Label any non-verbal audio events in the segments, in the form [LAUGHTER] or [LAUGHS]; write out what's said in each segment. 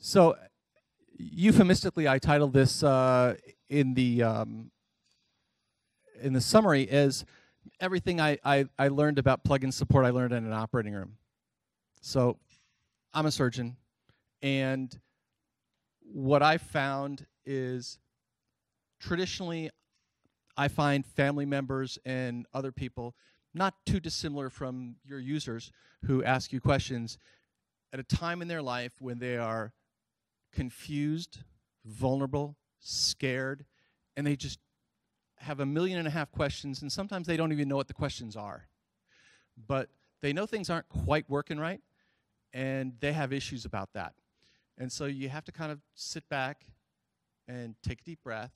So, euphemistically, I titled this uh, in the um, in the summary as everything I, I, I learned about plugin support I learned in an operating room. So, I'm a surgeon, and what I found is traditionally I find family members and other people not too dissimilar from your users who ask you questions at a time in their life when they are confused, vulnerable, scared, and they just have a million and a half questions, and sometimes they don't even know what the questions are. But they know things aren't quite working right, and they have issues about that. And so you have to kind of sit back and take a deep breath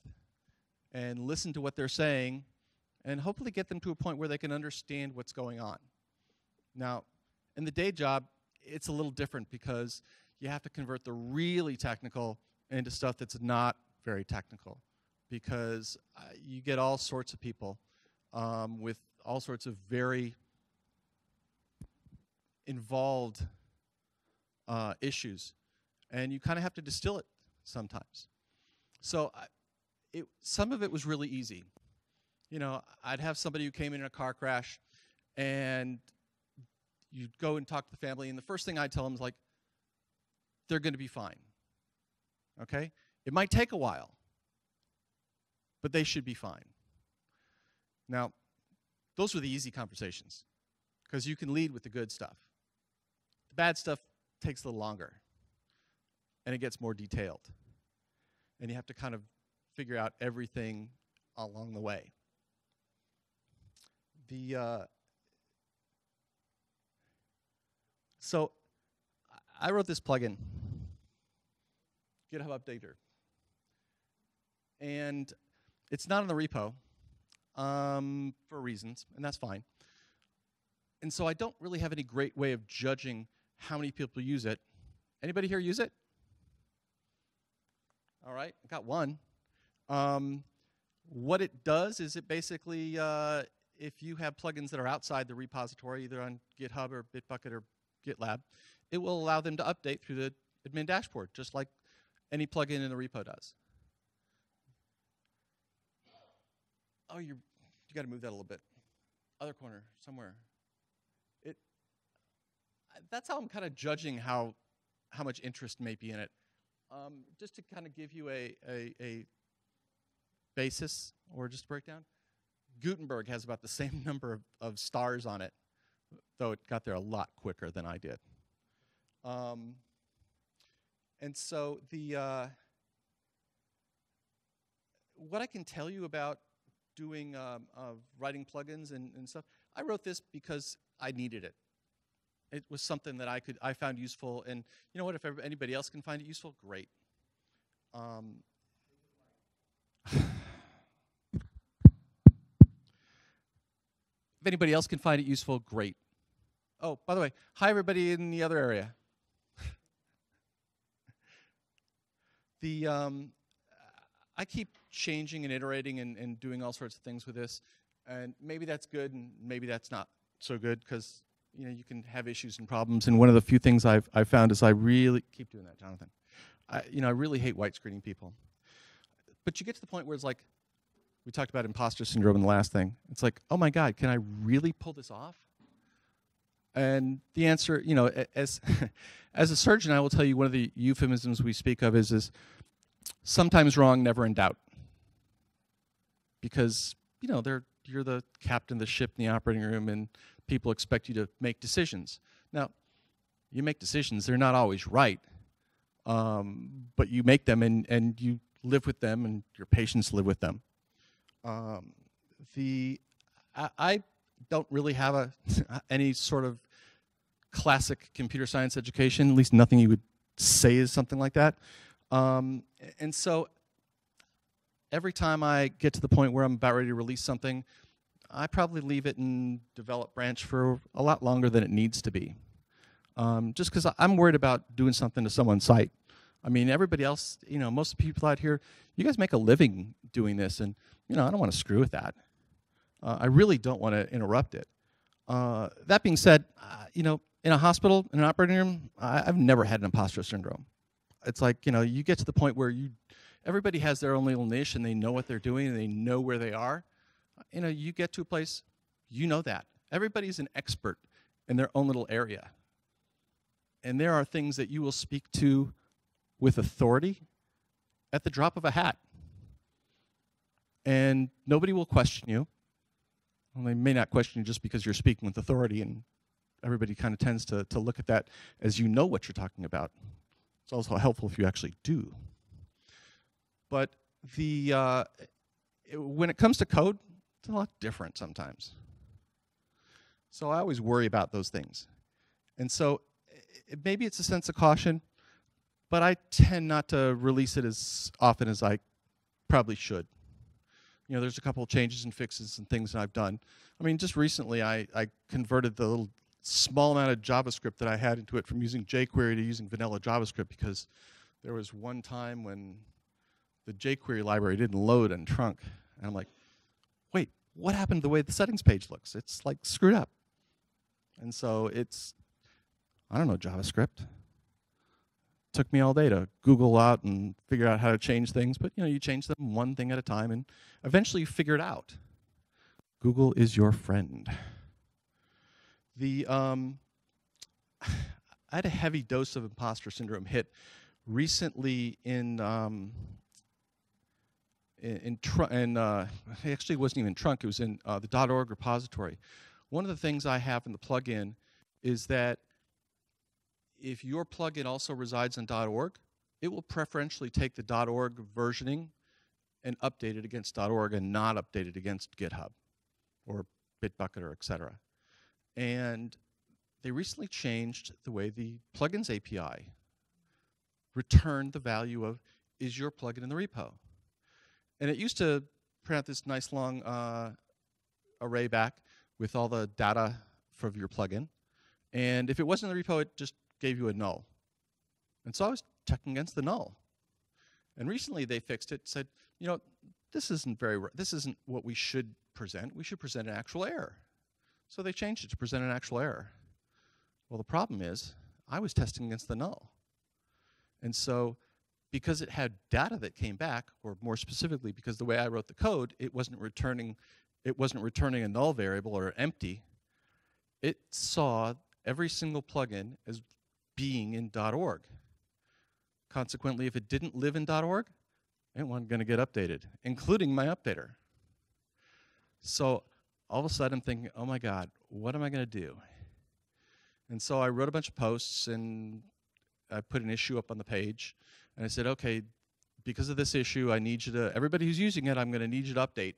and listen to what they're saying and hopefully get them to a point where they can understand what's going on. Now, in the day job, it's a little different because you have to convert the really technical into stuff that's not very technical because uh, you get all sorts of people um, with all sorts of very involved uh, issues, and you kind of have to distill it sometimes. So, uh, it, some of it was really easy. You know, I'd have somebody who came in in a car crash, and you'd go and talk to the family, and the first thing I'd tell them is like, they're going to be fine. Okay? It might take a while, but they should be fine. Now, those were the easy conversations because you can lead with the good stuff. The bad stuff takes a little longer and it gets more detailed. And you have to kind of figure out everything along the way. The uh, so I wrote this plugin, GitHub Updater, and it's not in the repo um, for reasons, and that's fine. And so I don't really have any great way of judging how many people use it. Anybody here use it? All right, got one. Um, what it does is it basically, uh, if you have plugins that are outside the repository, either on GitHub or Bitbucket or GitLab, it will allow them to update through the admin dashboard, just like any plugin in the repo does. Oh, you you got to move that a little bit. Other corner, somewhere. It. That's how I'm kind of judging how how much interest may be in it. Um, just to kind of give you a, a, a basis or just a breakdown, Gutenberg has about the [LAUGHS] same number of, of stars on it, though it got there a lot quicker than I did. Um, and so the uh, what I can tell you about doing um, uh, writing plugins and, and stuff, I wrote this because I needed it. It was something that I could I found useful, and you know what? If anybody else can find it useful, great. Um, If anybody else can find it useful, great. Oh, by the way, hi everybody in the other area. The um, I keep changing and iterating and, and doing all sorts of things with this, and maybe that's good, and maybe that's not so good because you know you can have issues and problems. And one of the few things I've I've found is I really keep doing that, Jonathan. I, you know I really hate white screening people, but you get to the point where it's like we talked about imposter syndrome in the last thing. It's like, oh my God, can I really pull this off? And the answer, you know, as [LAUGHS] as a surgeon, I will tell you one of the euphemisms we speak of is is sometimes wrong, never in doubt. Because you know, you're the captain of the ship in the operating room, and people expect you to make decisions. Now, you make decisions; they're not always right, um, but you make them, and and you live with them, and your patients live with them. Um, the I, I, don't really have a [LAUGHS] any sort of classic computer science education. At least nothing you would say is something like that. Um, and so every time I get to the point where I'm about ready to release something, I probably leave it in develop branch for a lot longer than it needs to be. Um, just because I'm worried about doing something to someone's site. I mean, everybody else, you know, most people out here, you guys make a living doing this, and you know, I don't want to screw with that. Uh, I really don't want to interrupt it. Uh, that being said, uh, you know, in a hospital, in an operating room, I, have never had an imposter syndrome. it's like you know you get to the point where you everybody has their own little niche and they know what they're doing and they know where they are. You know, you get to a place, you know that. Everybody's an expert in their own little area. And there are things that you will speak to with authority at the drop of a hat. And nobody will question you. Well, they may not question you just because you're speaking with authority, and everybody kind of tends to, to look at that as you know what you're talking about. It's also helpful if you actually do. But the uh, it, when it comes to code, it's a lot different sometimes. So I always worry about those things. And so it, maybe it's a sense of caution, but I tend not to release it as often as I probably should. You know, there's a couple of changes and fixes and things that I've done. I mean, just recently I, I converted the little small amount of JavaScript that I had into it from using jQuery to using vanilla JavaScript because there was one time when the jQuery library didn't load in trunk. And I'm like, wait, what happened to the way the settings page looks? It's like screwed up. And so it's, I don't know JavaScript. Took me all day to Google out and figure out how to change things, but you know, you change them one thing at a time and eventually you figure it out. Google is your friend. The um, [SIGHS] I had a heavy dose of imposter syndrome hit recently in um, in, in, tr- in uh, actually wasn't even trunk, it was in uh, the .org repository. One of the things I have in the plugin is that if your plugin also resides in .org, it will preferentially take the .org versioning and update it against .org and not update it against GitHub or Bitbucket or etc. And they recently changed the way the plugins API returned the value of is your plugin in the repo. And it used to print out this nice long uh, array back with all the data for your plugin. And if it wasn't in the repo, it just gave you a null. And so I was checking against the null. And recently they fixed it, said, you know, this isn't very, this isn't what we should present. We should present an actual error. So they changed it to present an actual error. Well, the problem is I was testing against the null. And so because it had data that came back, or more specifically, because the way I wrote the code, it wasn't returning, it wasn't returning a null variable or empty. It saw every single plugin as being in .org. Consequently, if it didn't live in .org, it wasn't going to get updated, including my updater. So all of a sudden I'm thinking, oh my God, what am I going to do? And so I wrote a bunch of posts and I put an issue up on the page and I said, okay, because of this issue, I need you to, everybody who's using it, I'm going to need you to update,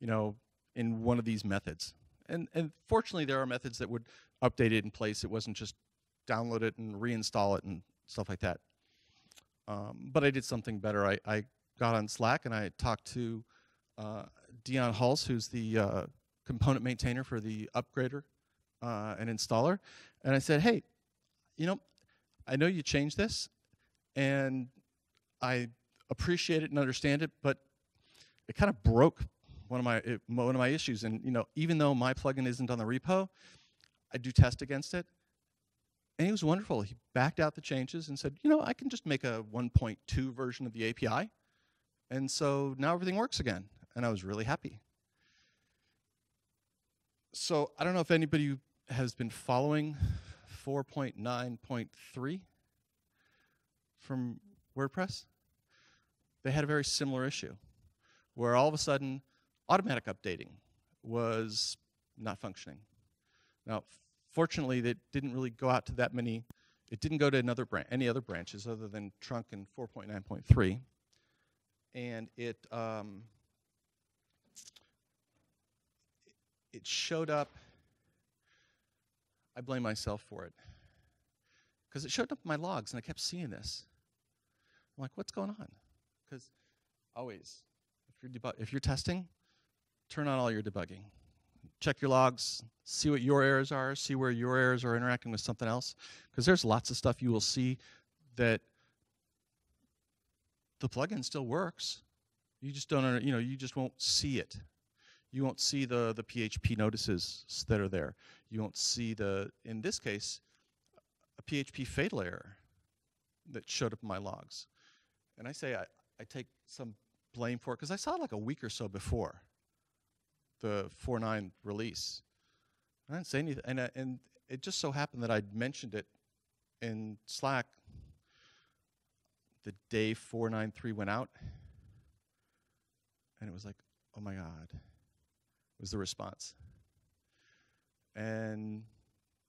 you know, in one of these methods. And, and fortunately, there are methods that would update it in place. It wasn't just download it and reinstall it and stuff like that. Um, but I did something better. I, I got on Slack and I talked to uh, Dion Hulse, who's the uh, component maintainer for the upgrader uh, and installer. And I said, hey, you know, I know you changed this, and I appreciate it and understand it, but it kind of broke one of my it, one of my issues. And you know, even though my plugin isn't on the repo, I do test against it. And he was wonderful. He backed out the changes and said, you know, I can just make a 1.2 version of the API. And so now everything works again. And I was really happy. So I don't know if anybody has been following 4.9.3 from WordPress, they had a very similar issue where all of a sudden automatic updating was not functioning. Now, fortunately, that didn't really go out to that many. It didn't go to another any other branches other than trunk and 4.9.3, and it um, it showed up. I blame myself for it because it showed up in my logs, and I kept seeing this. I'm like, what's going on? Because always, if you're, debug- if you're testing, turn on all your debugging. Check your logs, see what your errors are, see where your errors are interacting with something else. Because there's lots of stuff you will see that the plugin still works. You just don't, you know, you just won't see it. You won't see the, the PHP notices that are there. You won't see the, in this case, a PHP fatal error that showed up in my logs. And I say I, I take some blame for it because I saw it like a week or so before the 4.9 release. I didn't say anything, and, uh, and it just so happened that I'd mentioned it in Slack the day 493 went out, and it was like, oh my God, was the response. And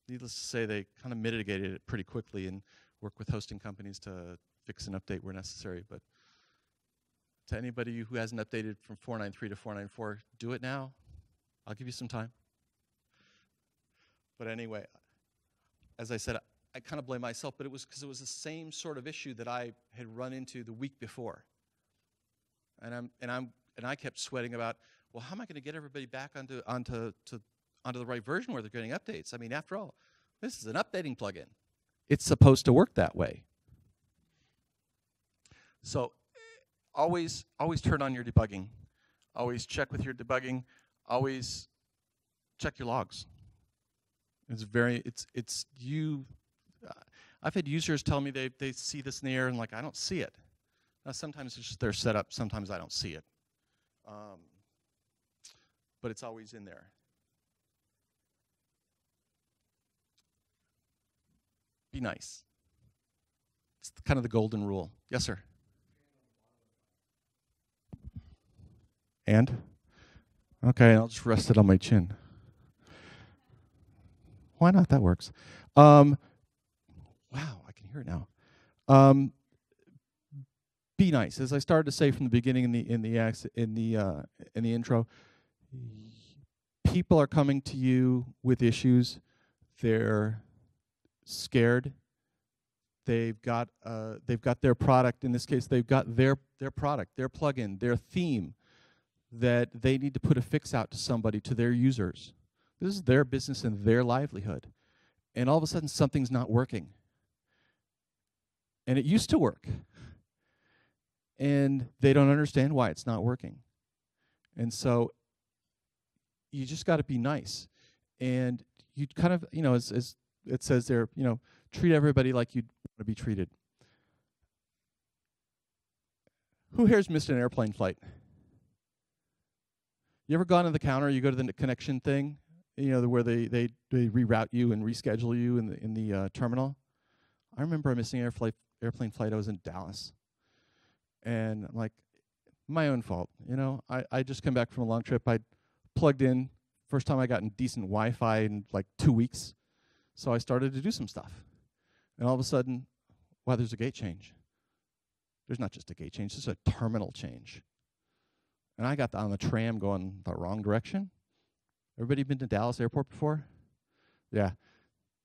needless to say, they kind of mitigated it pretty quickly and worked with hosting companies to fix and update where necessary. But to anybody who hasn't updated from 493 to 494, do it now. I'll give you some time. But anyway, as I said, I kind of blame myself, but it was because it was the same sort of issue that I had run into the week before. And I'm and I'm and I kept sweating about, well, how am I going to get everybody back onto onto to, onto the right version where they're getting updates? I mean, after all, this is an updating plugin. It's supposed to work that way. So always always turn on your debugging. Always check with your debugging. Always check your logs. It's very it's it's you I've had users tell me they, they see this in the air and like, I don't see it. Now, sometimes it's just their setup, sometimes I don't see it. Um, but it's always in there. Be nice. It's kind of the golden rule. Yes, sir. And? Okay, I'll just rest it on my chin. Why not? That works. Um, wow, I can hear it now. Um, be nice, as I started to say from the beginning in the in the in the uh, in the intro. People are coming to you with issues. They're scared. They've got uh, they've got their product. In this case, they've got their their product, their plugin, their theme that they need to put a fix out to somebody, to their users. This is their business and their livelihood. And all of a sudden, something's not working and it used to work. And they don't understand why it's not working. And so you just got to be nice. And you kind of, you know, as, as it says there, you know, treat everybody like you'd want to be treated. Who here's missed an airplane flight? You ever gone to the counter? You go to the connection thing, you know, where they, they, they reroute you and reschedule you in the in the uh, terminal. I remember a missing air flight airplane flight. I was in Dallas, and I'm like, my own fault. You know, I I just come back from a long trip. I plugged in. First time I got in decent Wi-Fi in like two weeks, so I started to do some stuff, and all of a sudden, wow, there's a gate change. There's not just a gate change. There's a terminal change. And I got on the tram going the wrong direction. Everybody been to Dallas Airport before? Yeah.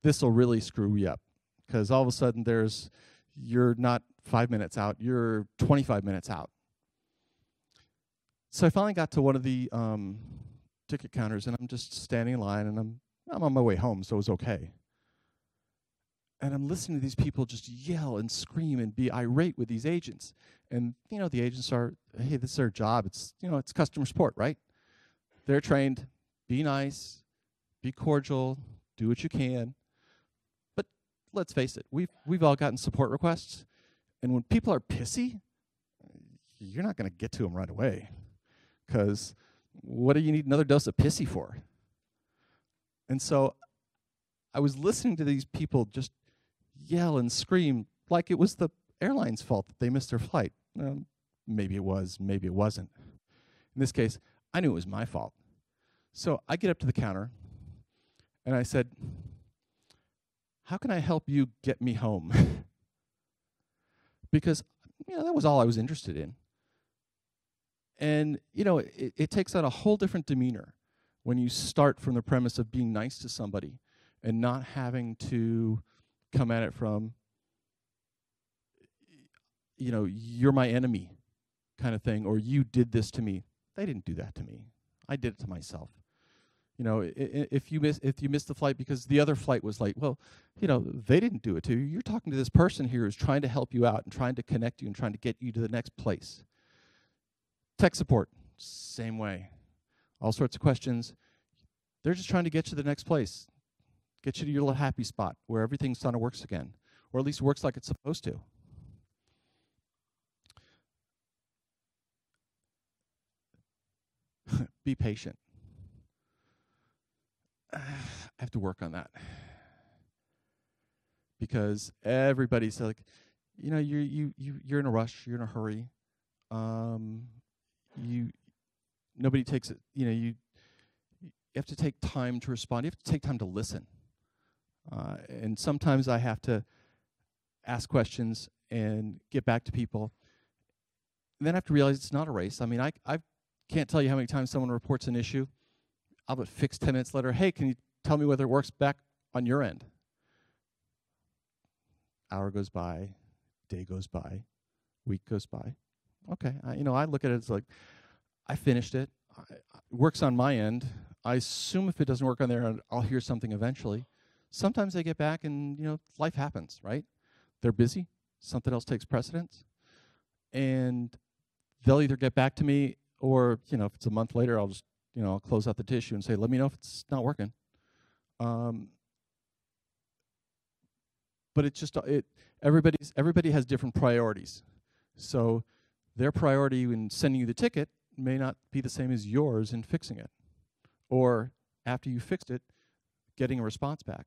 This will really screw you up because all of a sudden there's you're not five minutes out, you're 25 minutes out. So I finally got to one of the um, ticket counters, and I'm just standing in line, and I'm I'm on my way home, so it was okay. And I'm listening to these people just yell and scream and be irate with these agents. And you know, the agents are, hey, this is their job. It's you know, it's customer support, right? They're trained. Be nice, be cordial, do what you can But let's face it, we've we've all gotten support requests, and when people are pissy, you're not going to get to them right away, because what do you need another dose of pissy for? And so, I was listening to these people just yell and scream like it was the airline's fault that they missed their flight. Um, maybe it was, maybe it wasn't. In this case, I knew it was my fault. So I get up to the counter and I said, how can I help you get me home? [LAUGHS] because you know, that was all I was interested in. And you know, it, it takes on a whole different demeanor when you start from the premise of being nice to somebody and not having to come at it from you know, you're my enemy kind of thing, or you did this to me. They didn't do that to me. I did it to myself you know, if you miss if you miss the flight because the other flight was late, well, you know, they didn't do it to you. You're talking to this person here who's trying to help you out and trying to connect you and trying to get you to the next place. Tech support, same way. All sorts of questions. They're just trying to get you to the next place, get you to your little happy spot where everything sort of works again, or at least works like it's supposed to. Be patient. [SIGHS] I have to work on that because everybody's like, you know, you you you you're in a rush, you're in a hurry. Um, you nobody takes it. You know, you you have to take time to respond. You have to take time to listen. Uh, and sometimes I have to ask questions and get back to people. And then I have to realize it's not a race. I mean, I I can't tell you how many times someone reports an issue. I'll but fix 10 minutes later. Hey, can you tell me whether it works back on your end? Hour goes by, day goes by, week goes by. Okay, I, you know, I look at it as like, I finished it. I, it works on my end. I assume if it doesn't work on their end, I'll hear something eventually. Sometimes they get back and, you know, life happens, right? They're busy. Something else takes precedence. And they'll either get back to me or, you know, if it's a month later, I'll just, you know, I'll close out the tissue and say, let me know if it's not working. Um, but it's just it everybody's everybody has different priorities. So their priority in sending you the ticket may not be the same as yours in fixing it. Or after you fixed it, getting a response back.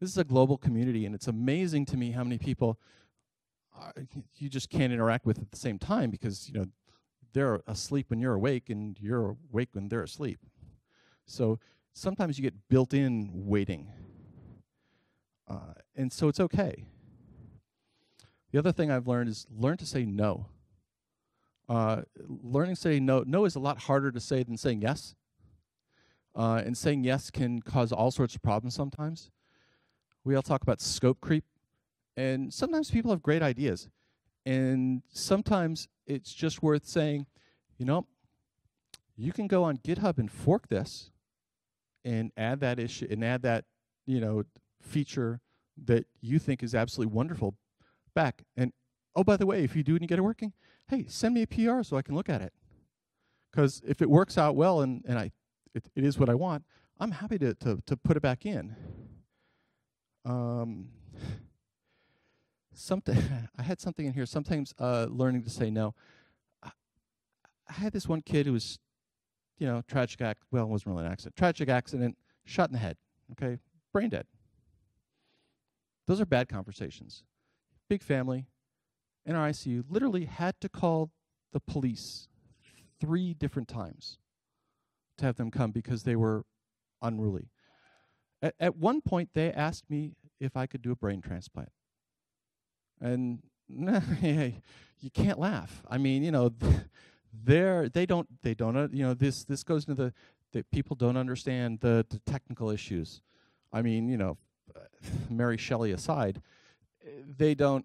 This is a global community and it's amazing to me how many people uh, you just can't interact with at the same time because you know they're asleep when you're awake and you're awake when they're asleep. So sometimes you get built in waiting uh, and so it's okay. The other thing I've learned is learn to say no. Uh, learning to say no, no is a lot harder to say than saying yes. Uh, and saying yes can cause all sorts of problems sometimes. We all talk about scope creep, and sometimes people have great ideas. And sometimes it's just worth saying, you know, you can go on GitHub and fork this and add that issue and add that, you know, feature that you think is absolutely wonderful back. And oh, by the way, if you do and you get it working, hey, send me a PR so I can look at it. Because if it works out well and, and I it, it is what I want, I'm happy to, to, to put it back in. Um, something [LAUGHS] I had something in here. Sometimes uh, learning to say no. I, I had this one kid who was, you know, tragic act. Well, it wasn't really an accident. Tragic accident, shot in the head. Okay, brain dead. Those are bad conversations. Big family in our ICU literally had to call the police three different times to have them come because they were unruly. At, at one point, they asked me if I could do a brain transplant. And [LAUGHS] you can't laugh. I mean, you know, they're, they don't, they don't, uh, you know, this, this goes into the, that people don't understand the, the technical issues. I mean, you know, [SIGHS] Mary Shelley aside, they don't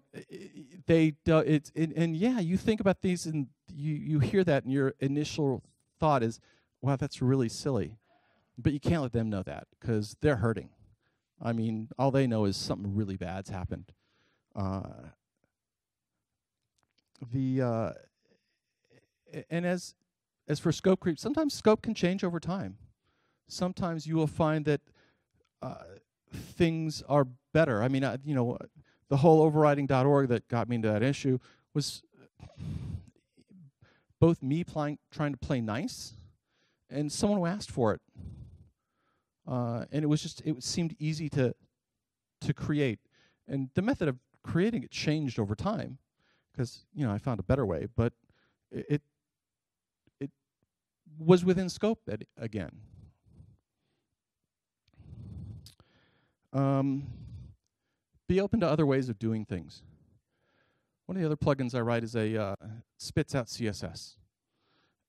they do it's and, and yeah you think about these and you you hear that and your initial thought is wow that's really silly but you can't let them know that because they're hurting i mean all they know is something really bad's happened uh, the uh, and as as for scope creep sometimes scope can change over time sometimes you will find that uh, things are better. I mean, uh, you know, the whole overriding.org that got me into that issue was both me playing, trying to play nice and someone who asked for it. Uh, and it was just, it seemed easy to, to create. And the method of creating it changed over time because, you know, I found a better way, but it, it, it was within scope again. Um, be open to other ways of doing things. One of the other plugins I write is a uh, spits out CSS.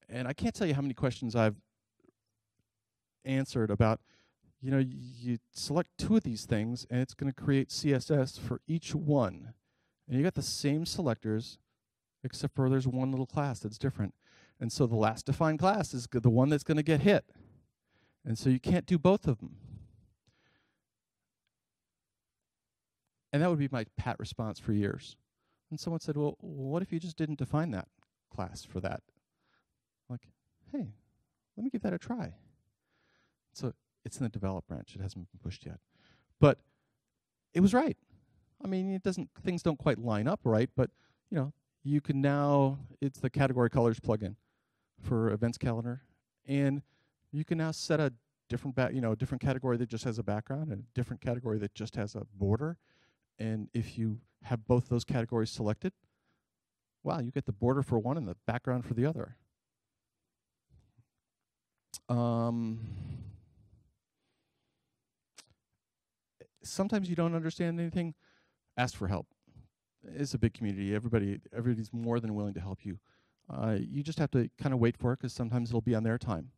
And I can't tell you how many questions I've answered about, you know, you select two of these things and it's going to create CSS for each one. And you got the same selectors, except for there's one little class that's different. And so the last defined class is the one that's going to get hit. And so you can't do both of them. And that would be my pat response for years. And someone said, well, what if you just didn't define that class for that? Like, hey, let me give that a try. So it's in the develop branch. It hasn't been pushed yet. But it was right. I mean, it doesn't things don't quite line up right, but you know, you can now it's the category colors plugin for events calendar and you can now set a different you know, a different category that just has a background and a different category that just has a border. And if you have both those categories selected, wow, you get the border for one and the background for the other. Um, sometimes you don't understand anything, ask for help. It's a big community. Everybody, everybody's more than willing to help you. Uh, you just have to kind of wait for it because sometimes it'll be on their time,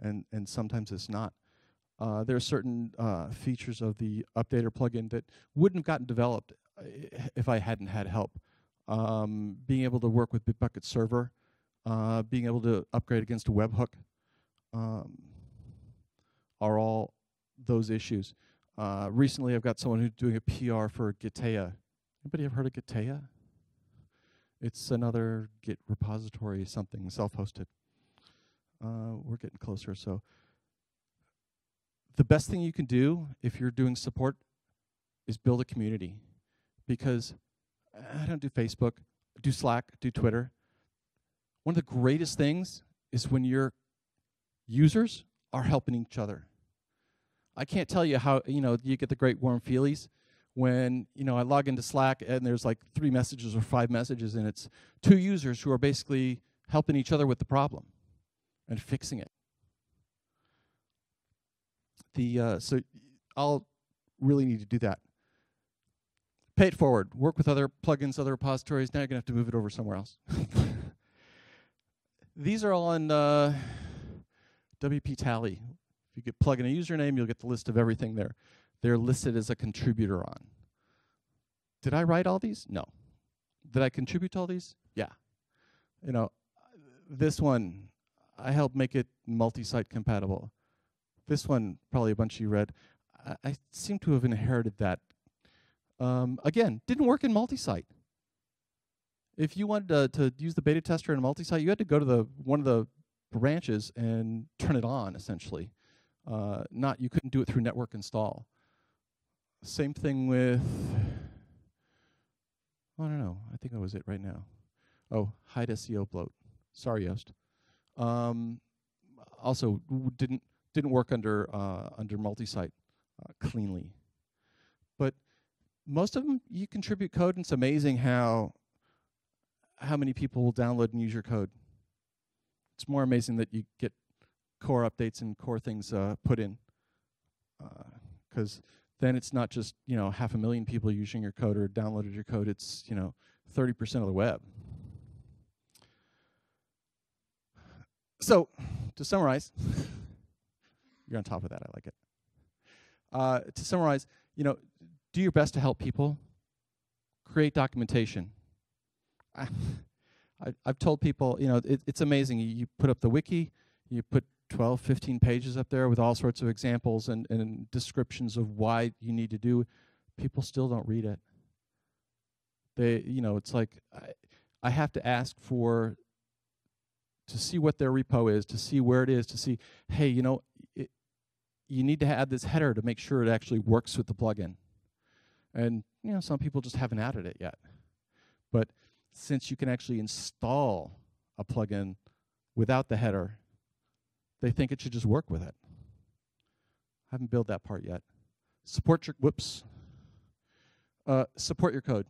and and sometimes it's not. Uh, there are certain uh, features of the updater plugin that wouldn't have gotten developed uh, if I hadn't had help. Um, being able to work with Bitbucket Server, uh, being able to upgrade against a webhook, um, are all those issues. Uh, recently, I've got someone who's doing a PR for Gitea. Anybody ever heard of Gitea? It's another Git repository, something self-hosted. Uh, we're getting closer. So, the best thing you can do if you're doing support is build a community, because I don't do Facebook, I do Slack, do Twitter. One of the greatest things is when your users are helping each other. I can't tell you how you know you get the great warm feelies when you know I log into Slack and there's like three messages or five messages and it's two users who are basically helping each other with the problem and fixing it. The uh, so I'll really need to do that. Pay it forward. Work with other plugins, other repositories. Now you're gonna have to move it over somewhere else. [LAUGHS] These are all on uh, WP Tally. You get plug in a username, you'll get the list of everything there. They're listed as a contributor on. Did I write all these? No. Did I contribute to all these? Yeah. You know, this one, I helped make it multi-site compatible. This one, probably a bunch you read. I, I seem to have inherited that. Um, again, didn't work in multi-site. If you wanted to, to use the beta tester in multi-site, you had to go to the one of the branches and turn it on, essentially. Uh, not you couldn't do it through network install. Same thing with I don't know. I think that was it right now. Oh, hide SEO bloat. Sorry, Yoast. Um, also didn't didn't work under uh, under multi-site uh, cleanly. But most of them, you contribute code, and it's amazing how how many people will download and use your code. It's more amazing that you get core updates and core things uh, put in. Because uh, then it's not just you know half a million people using your code or downloaded your code. It's you know 30% of the web. So to summarize, [LAUGHS] you're on top of that. I like it. Uh, to summarize, you know, do your best to help people. Create documentation. [LAUGHS] I, I've told people, you know, it, it's amazing. You, you put up the wiki, you put 12, 15 pages up there with all sorts of examples and, and descriptions of why you need to do. People still don't read it. They, you know, it's like I, I have to ask for to see what their repo is, to see where it is, to see, hey, you know, it, you need to add this header to make sure it actually works with the plugin. And you know, some people just haven't added it yet. But since you can actually install a plugin without the header, they think it should just work with it. I haven't built that part yet. Support your, whoops. Uh, support your code.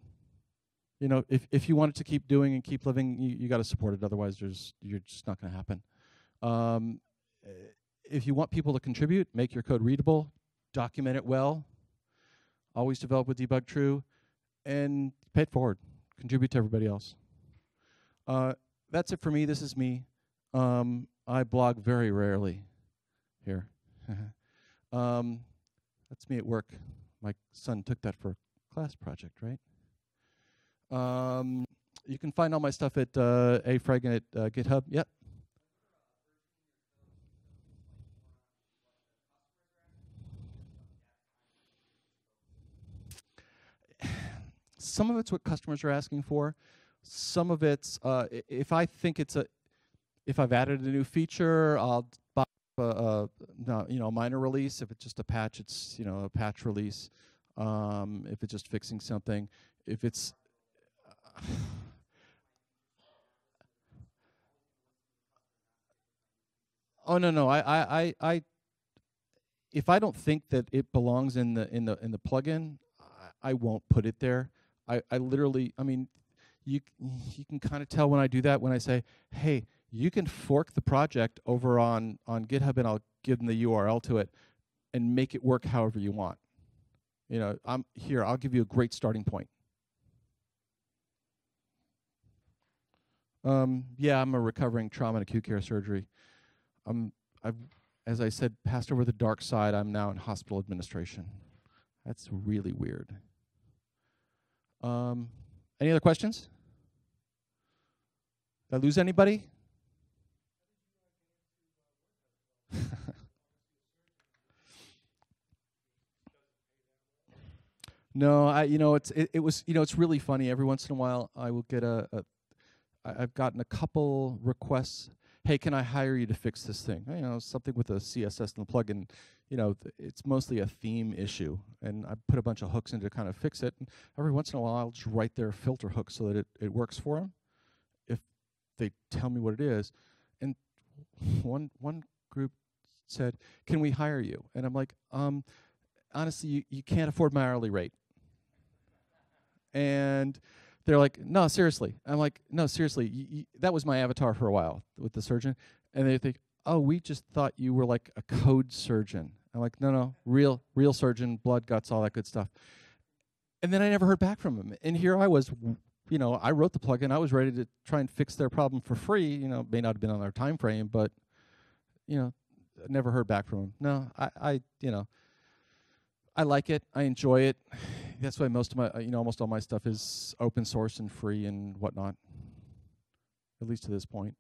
You know, if, if you want it to keep doing and keep living, you, you got to support it. Otherwise, there's, you're just not going to happen. Um, if you want people to contribute, make your code readable, document it well, always develop with debug true, and pay it forward. Contribute to everybody else. Uh, that's it for me. This is me. Um, I blog very rarely here. [LAUGHS] um, that's me at work. My son took that for a class project, right? Um, you can find all my stuff at uh, afragen at uh, GitHub. Yep. [SIGHS] Some of it's what customers are asking for. Some of it's uh, if I think it's a if I've added a new feature, I'll buy a, a no, you know a minor release. If it's just a patch, it's you know a patch release. Um, if it's just fixing something, if it's [SIGHS] Oh no no I I I, I if I don't think that it belongs in the in the in the plugin, I, I won't put it there. I, I literally I mean you you can kind of tell when I do that when I say, "Hey, you can fork the project over on on GitHub and I'll give them the URL to it and make it work however you want." You know, I'm here, I'll give you a great starting point. Um, yeah, I'm a recovering trauma and acute care surgery. I'm, I've, as I said, passed over the dark side. I'm now in hospital administration. That's really weird. Um, any other questions? Did I lose anybody? [LAUGHS] no, I you know it's it, it was you know it's really funny. Every once in a while, I will get a, a I've gotten a couple requests. Hey, can I hire you to fix this thing? You know, something with the CSS and the plugin. You know, it's mostly a theme issue, and I put a bunch of hooks in to kind of fix it. And every once in a while, I'll just write their filter hook so that it, it works for them. If they tell me what it is, and one one group said, "Can we hire you?" And I'm like, um, honestly, you, you can't afford my hourly rate. And they're like, no, seriously. I'm like, no, seriously. Y- y- that was my avatar for a while with the surgeon. And they think, oh, we just thought you were like a code surgeon. I'm like, no, no, real, real surgeon, blood, guts, all that good stuff. And then I never heard back from them. And here I was, you know, I wrote the plugin. I was ready to try and fix their problem for free. You know, may not have been on their time frame, but you know, never heard back from them. No, I, I, you know, I like it. I enjoy it [SIGHS] that's why most of my, uh, you know, almost all my stuff is open source and free and whatnot. At least to this point.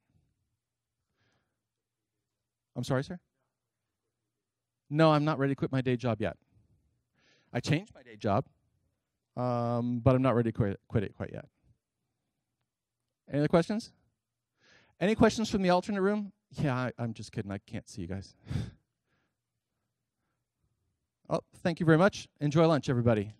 I'm sorry, sir. No, I'm not ready to quit my day job yet. I changed my day job, um, but I'm not ready to quit, quit it quite yet. Any other questions? Any questions from the alternate room? Yeah, I, I'm just kidding. I can't see you guys. [LAUGHS] oh, thank you very much. Enjoy lunch, everybody.